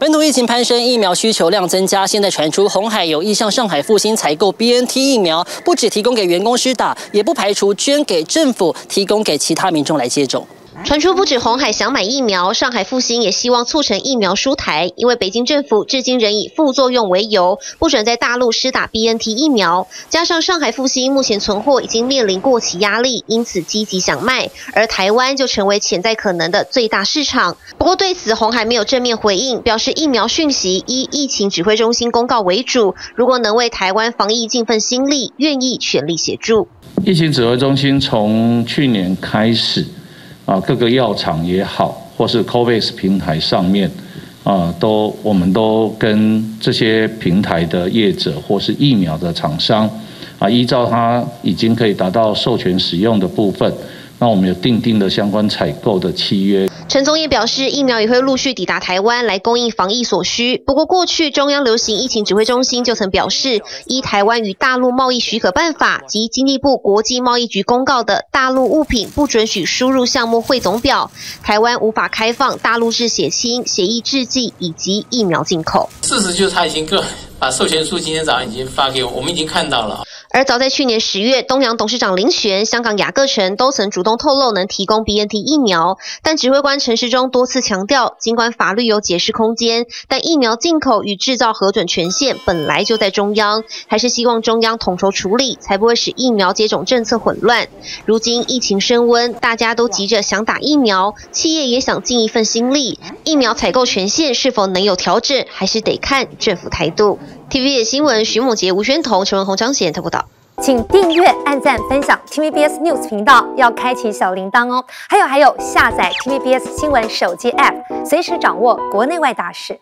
本土疫情攀升，疫苗需求量增加，现在传出红海有意向上海复兴采购 BNT 疫苗，不只提供给员工施打，也不排除捐给政府，提供给其他民众来接种。传出不止红海想买疫苗，上海复兴也希望促成疫苗输台，因为北京政府至今仍以副作用为由，不准在大陆施打 BNT 疫苗。加上上海复兴目前存货已经面临过期压力，因此积极想卖，而台湾就成为潜在可能的最大市场。不过对此，红海没有正面回应，表示疫苗讯息以疫情指挥中心公告为主，如果能为台湾防疫尽份心力，愿意全力协助。疫情指挥中心从去年开始。啊，各个药厂也好，或是 COVAX 平台上面，啊，都我们都跟这些平台的业者或是疫苗的厂商，啊，依照它已经可以达到授权使用的部分。那我们有定定的相关采购的契约。陈宗也表示，疫苗也会陆续抵达台湾来供应防疫所需。不过，过去中央流行疫情指挥中心就曾表示，依台湾与大陆贸易许可办法及经济部国际贸易局公告的大陆物品不准许输入项目汇总表，台湾无法开放大陆制血清、血液制剂以及疫苗进口。事实就是他已经个把授权书今天早上已经发给我，我们已经看到了。而早在去年十月，东阳董事长林璇、香港雅各城都曾主动透露能提供 BNT 疫苗，但指挥官陈时中多次强调，尽管法律有解释空间，但疫苗进口与制造核准权限本来就在中央，还是希望中央统筹处理，才不会使疫苗接种政策混乱。如今疫情升温，大家都急着想打疫苗，企业也想尽一份心力，疫苗采购权限是否能有调整，还是得看政府态度。TVB 新闻徐梦杰、吴宣彤、陈文宏、张贤特报道。请订阅、按赞、分享 TVBS News 频道，要开启小铃铛哦。还有还有，下载 TVBS 新闻手机 App，随时掌握国内外大事。